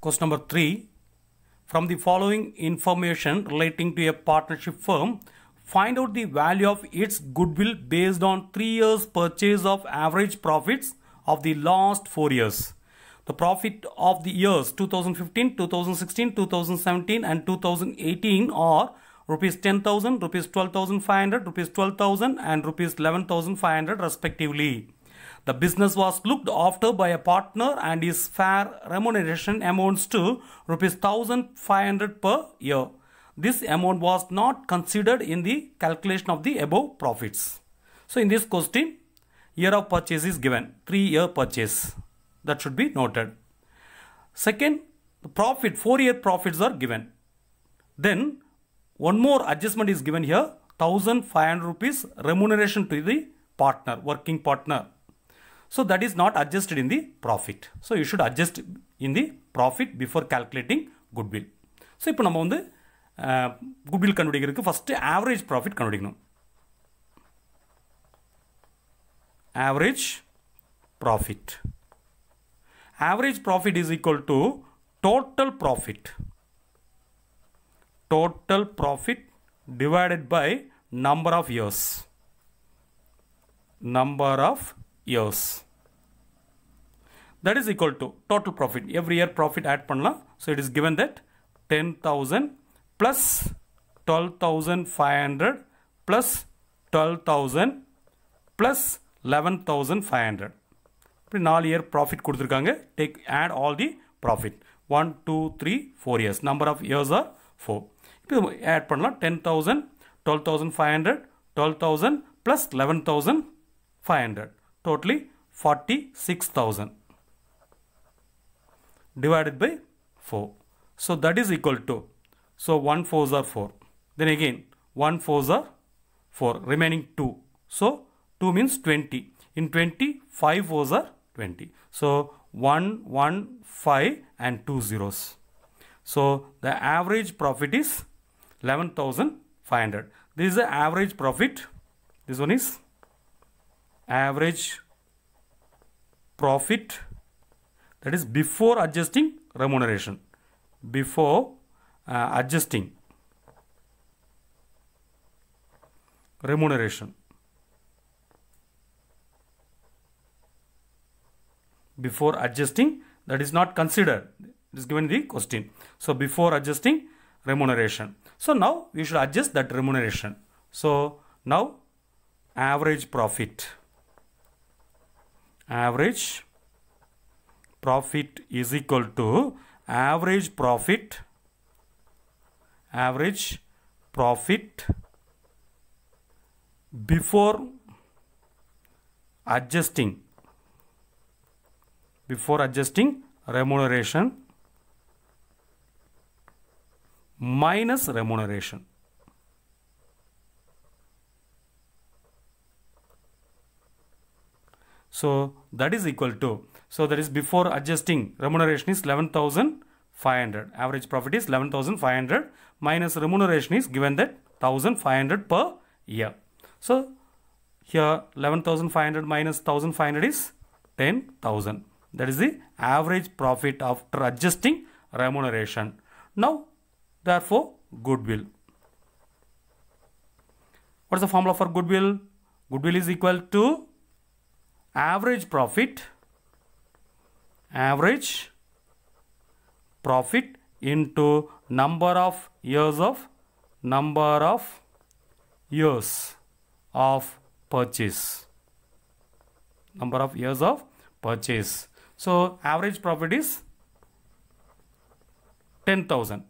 Question number 3. From the following information relating to a partnership firm, find out the value of its goodwill based on 3 years purchase of average profits of the last 4 years. The profit of the years 2015, 2016, 2017 and 2018 are rupees 10,000, rupees 12,500, rupees 12,000 and rupees 11,500 respectively. The business was looked after by a partner and his fair remuneration amounts to rupees 1500 per year. This amount was not considered in the calculation of the above profits. So in this question, year of purchase is given, 3 year purchase. That should be noted. Second, the profit, 4 year profits are given. Then one more adjustment is given here, 1500 rupees remuneration to the partner, working partner. So that is not adjusted in the profit. So you should adjust in the profit before calculating goodwill. So இப்போ நம்ம வந்து goodwill கண்டுபிடிக்கிறதுக்கு first average profit கண்டுபிடிக்கணும் average profit average profit is equal to total profit total profit divided by number of years number of years That is equal to total profit. Every year profit add பண்ணலாம். So it is given that 10000 plus 12500 plus 12000 plus 11500 இப்படி நாலு year profit கொடுத்துருக்காங்க. Take add all the profit one two three four years number of years are four இப்போ add பண்ணலாம். Ten thousand twelve thousand five hundred twelve thousand plus eleven thousand five hundred totally 46,000 divided by 4. So that is equal to, so 1 4s are 4. Then again 1 4s are 4, remaining 2. So 2 means 20. In 20, 5 4s are 20. So 1, 1, 5 and 2 zeros. So the average profit is 11,500. This is the average profit. This one is average profit that is before adjusting remuneration. Before uh, adjusting remuneration. Before adjusting that is not considered. It is given the question. So before adjusting remuneration. So now we should adjust that remuneration. So now average profit. Average profit is equal to average profit average profit before adjusting before adjusting remuneration minus remuneration. So that is equal to, so that is before adjusting remuneration is 11,500. Average profit is 11,500 minus remuneration is given that 1,500 per year. So here 11,500 minus 1,500 is 10,000. That is the average profit after adjusting remuneration. Now therefore goodwill. What is the formula for goodwill? Goodwill is equal to average profit average profit into number of years of number of years of purchase. Number of years of purchase. So average profit is 10000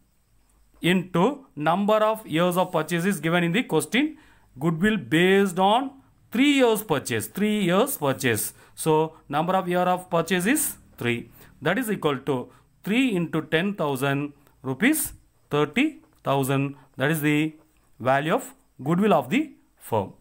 into number of years of purchase is given in the question goodwill based on 3 years purchase 3 years purchase. So number of year of purchase is 3 that is equal to 3 into 10000 rupees 30000 that is the value of goodwill of the firm